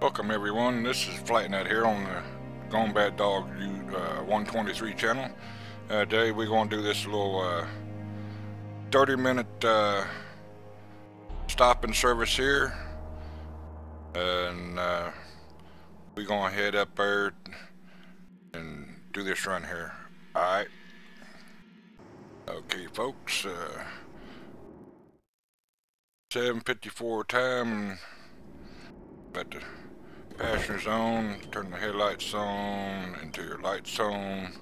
Welcome everyone, this is Flatnet here on the Gone Bad Dog uh, 123 channel. Uh, today we're going to do this little uh, 30 minute uh, stop and service here. And uh, we're going to head up there and do this run here. Alright. Okay folks, uh, 7.54 time. About to passenger zone, turn the headlights on into your lights on.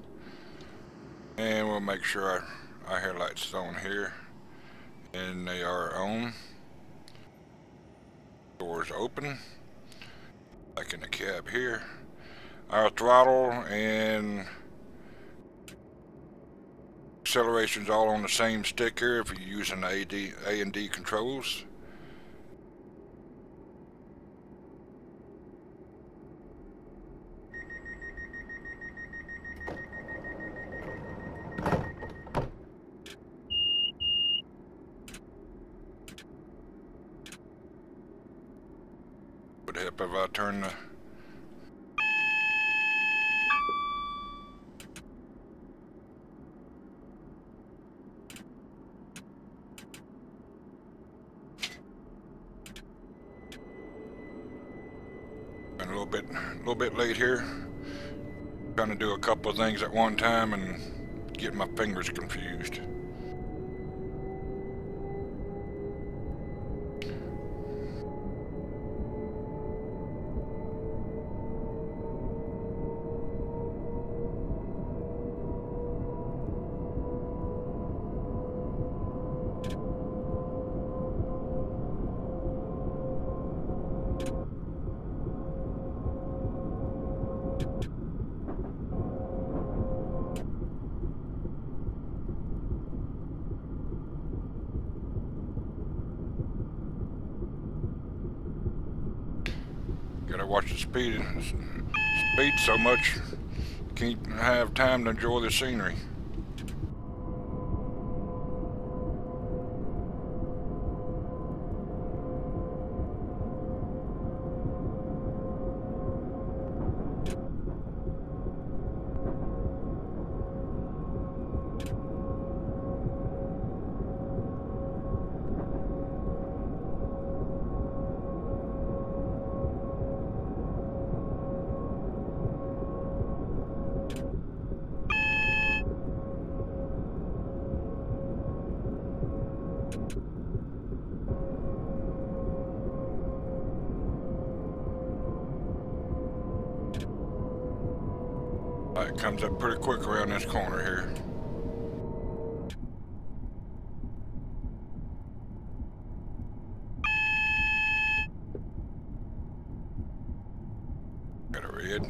And we'll make sure our, our headlights on here. And they are on. Doors open. Like in the cab here. Our throttle and acceleration's all on the same stick here if you're using AD, A and D controls. Would help if I turn the Been a little bit, a little bit late here. Trying to do a couple of things at one time and get my fingers confused. Gotta watch the speed. Speed so much, can't have time to enjoy the scenery. Comes up pretty quick around this corner here. Got a red.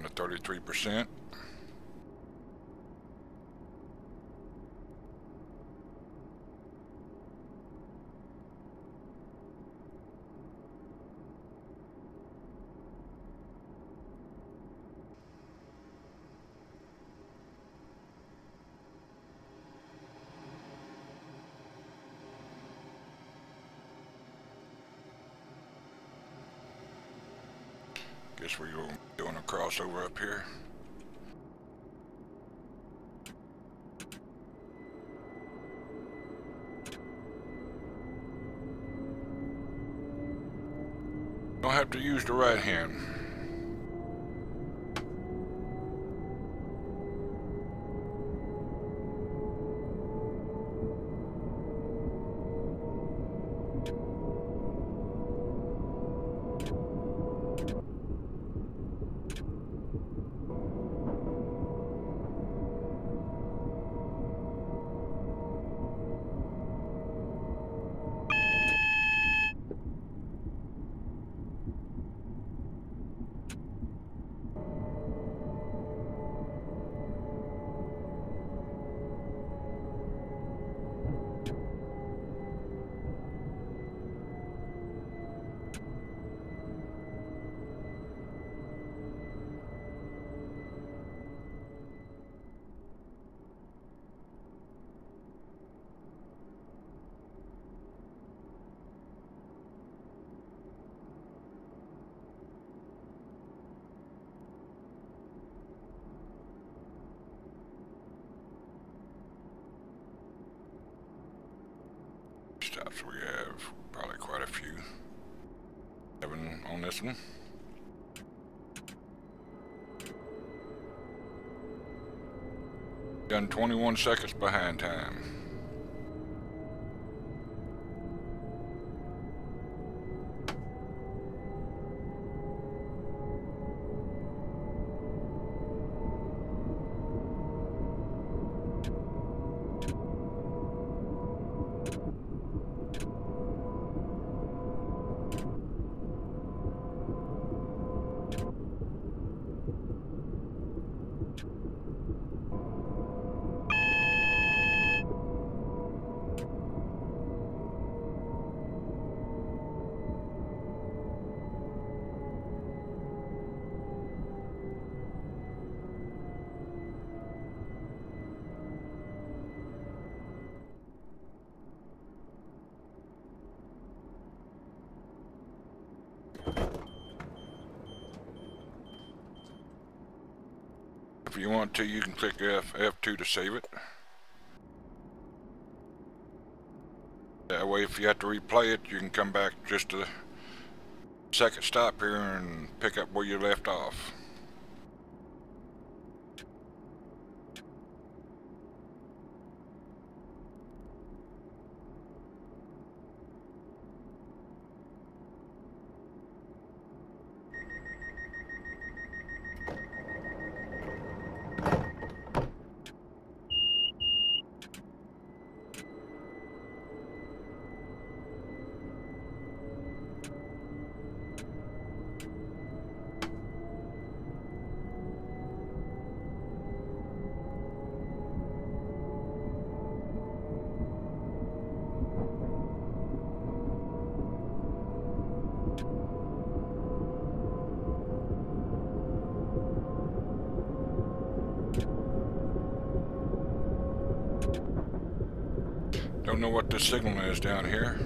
Down to 33%. Guess we're doing a crossover up here. Don't have to use the right hand. So we have probably quite a few. Seven on this one. Done 21 seconds behind time. If you want to, you can click F, F2 to save it. That way, if you have to replay it, you can come back just a second stop here and pick up where you left off. What the signal is down here.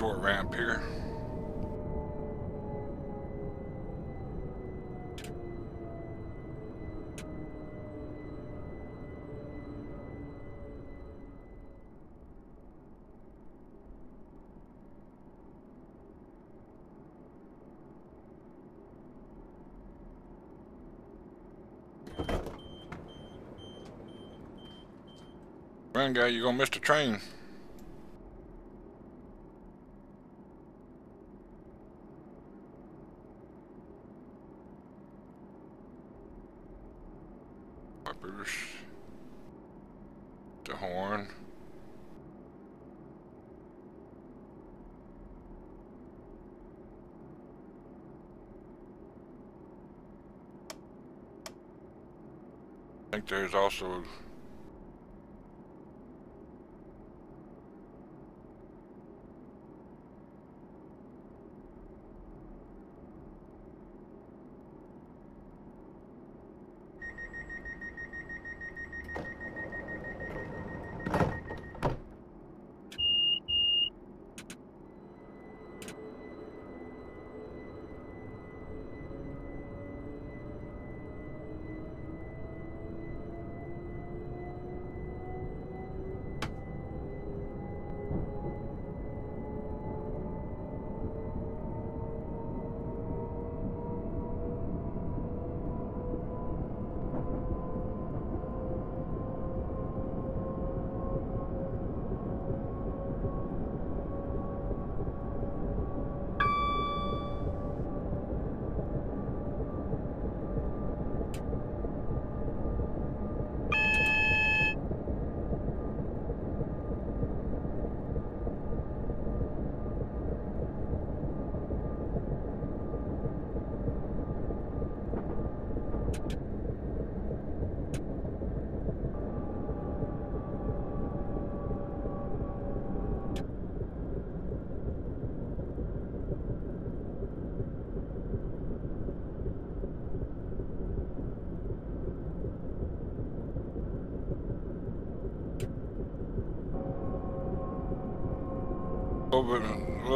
Short ramp here. Run guy, you're gonna miss the train. Wipers. The horn. I think there's also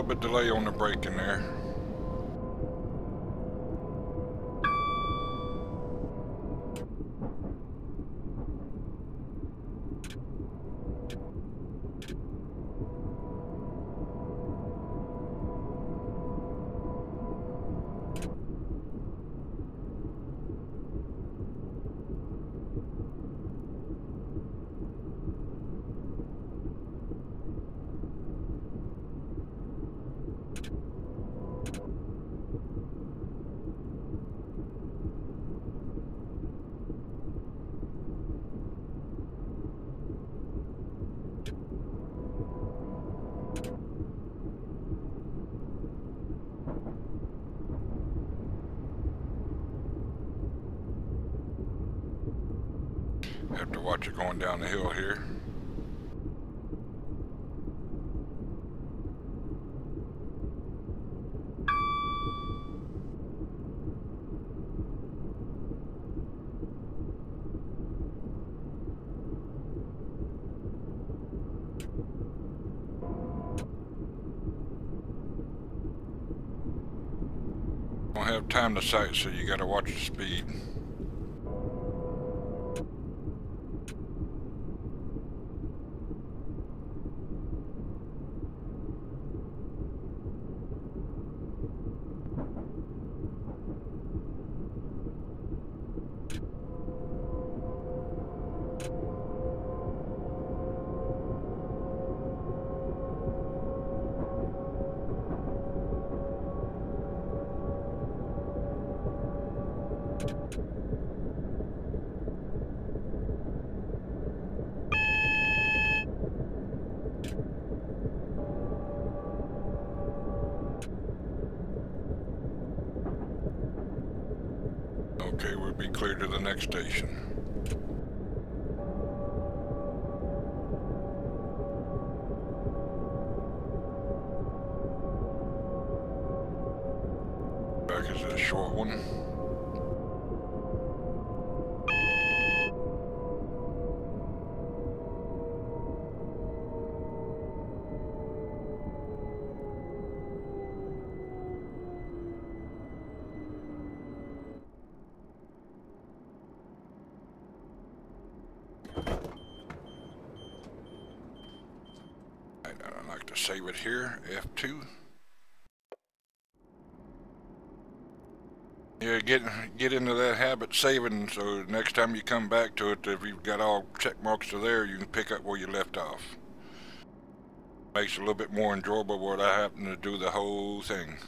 bit delay on the braking there. Have to watch it going down the hill here. Don't have time to sight, so you gotta watch the speed. Clear to the next station. Save it here, F2. Yeah, get get into that habit saving so next time you come back to it, if you've got all check marks to there, you can pick up where you left off. Makes it a little bit more enjoyable what I happen to do the whole thing.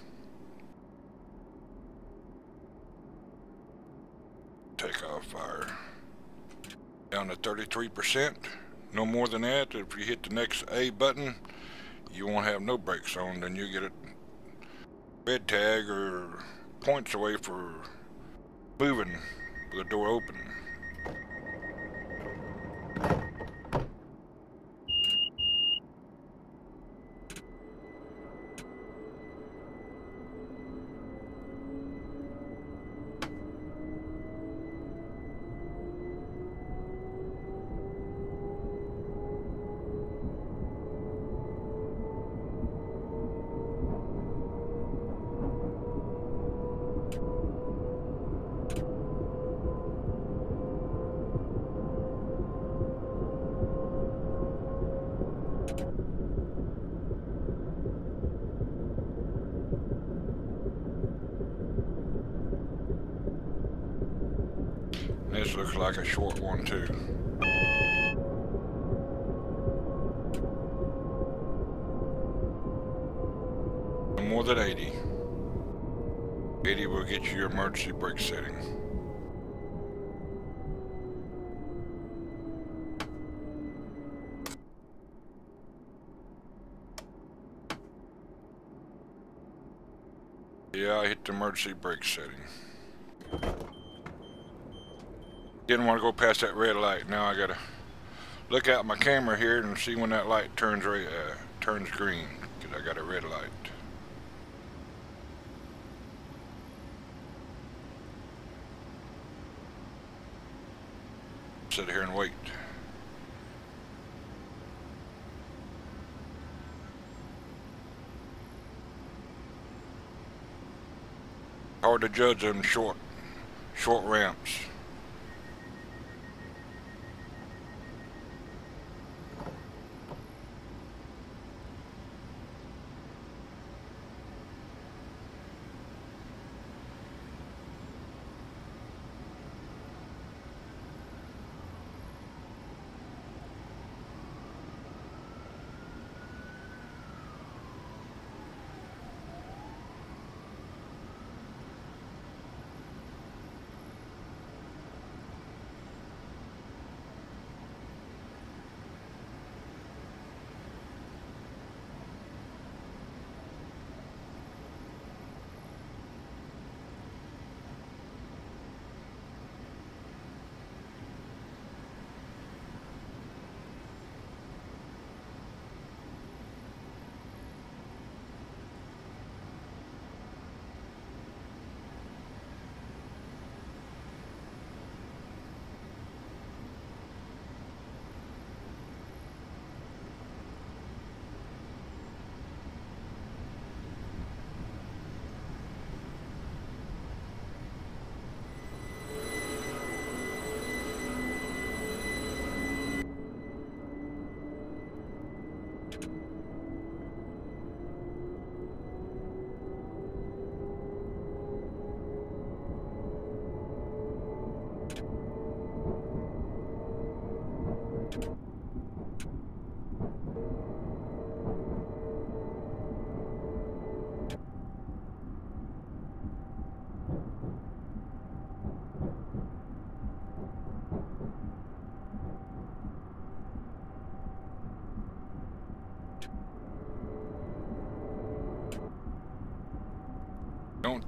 Take off fire. Down to 33%. No more than that. If you hit the next A button, you won't have no brakes on, then you get a red tag or points away for moving with the door open. Like a short one too. More than 80. 80 will get you your emergency brake setting. Yeah, I hit the emergency brake setting. Didn't want to go past that red light. Now I gotta look out my camera here and see when that light turns red, uh, turns green. Cause I got a red light. Sit here and wait. Hard to judge them short, short ramps.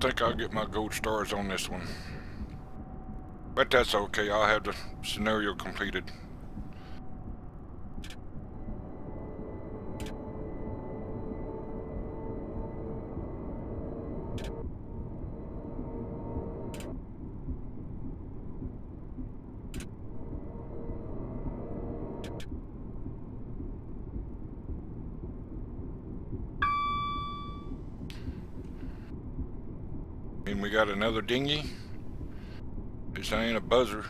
Think I'll get my gold stars on this one. But that's okay, I'll have the scenario completed. And we got another dinghy. This ain't a buzzer.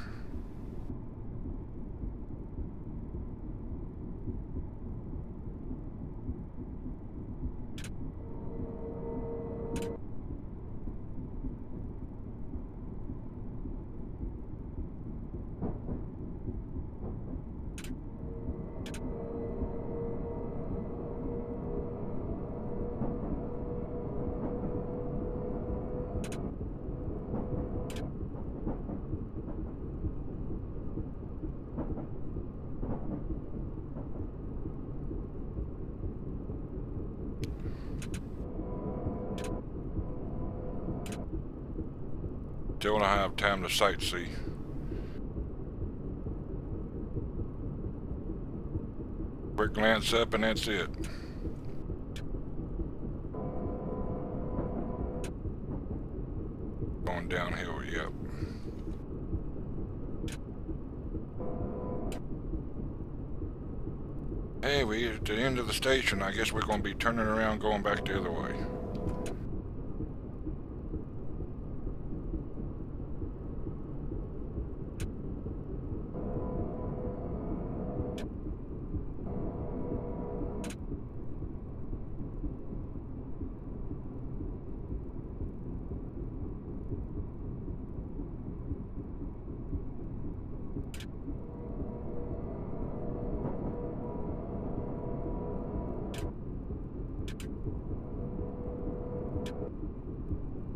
Still don't have time to sightsee. Quick glance up and that's it. Going downhill, yep. Hey, we're at the end of the station. I guess we're going to be turning around going back the other way.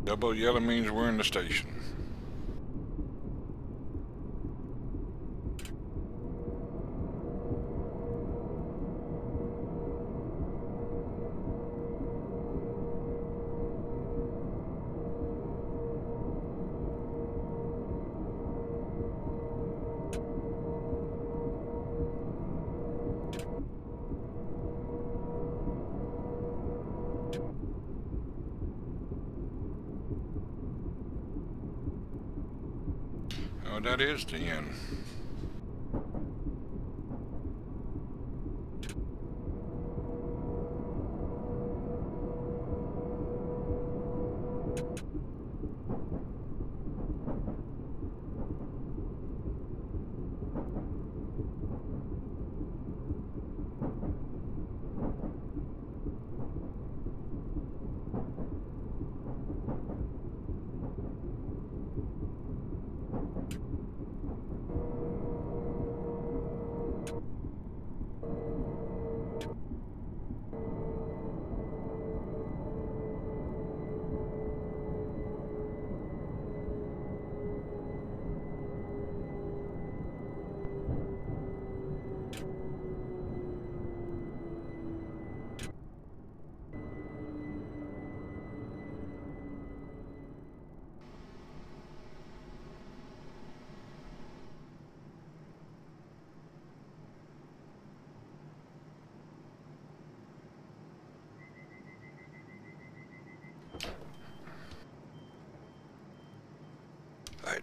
Double yellow means we're in the station. Is the end.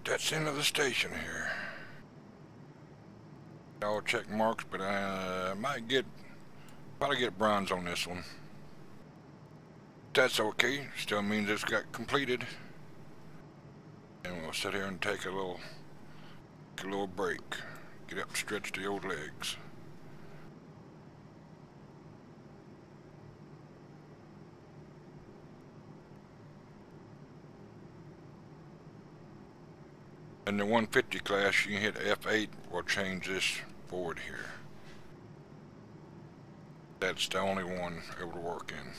That's the end of the station here. All check marks, but I uh, might get, probably get bronze on this one. That's okay, still means it's got completed. And we'll sit here and take a little, take a little break. Get up and stretch the old legs. In the 150 class, you can hit F8 will change this forward here. That's the only one it to work in.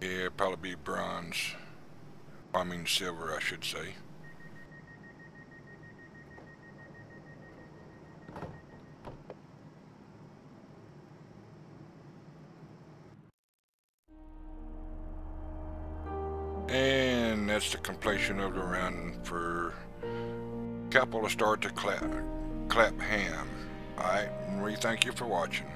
Yeah, probably be bronze. I mean silver, I should say. And that's the completion of the run for Capitalstar to Clap, Clapham. Alright, we thank you for watching.